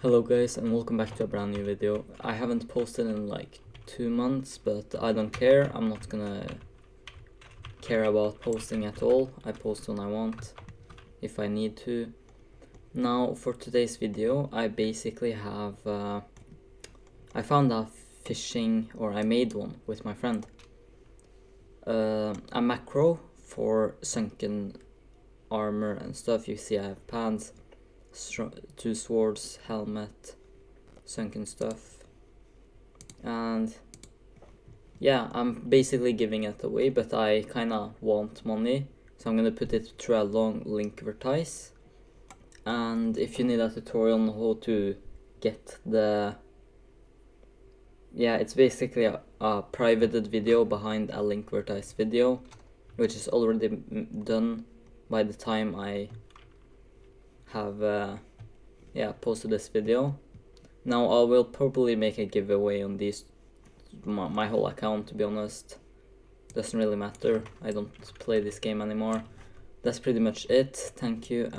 Hello guys and welcome back to a brand new video. I haven't posted in like two months but I don't care. I'm not gonna care about posting at all. I post when I want if I need to. Now for today's video I basically have uh, I found a fishing or I made one with my friend. Uh, a macro for sunken armor and stuff. You see I have pants two swords, helmet, sunken stuff, and yeah, I'm basically giving it away, but I kinda want money, so I'm gonna put it through a long Linkvertise. And if you need a tutorial on how to get the yeah, it's basically a, a privated video behind a Linkvertise video, which is already done by the time I have uh, yeah posted this video. Now I will probably make a giveaway on these my, my whole account to be honest. Doesn't really matter. I don't play this game anymore. That's pretty much it. Thank you.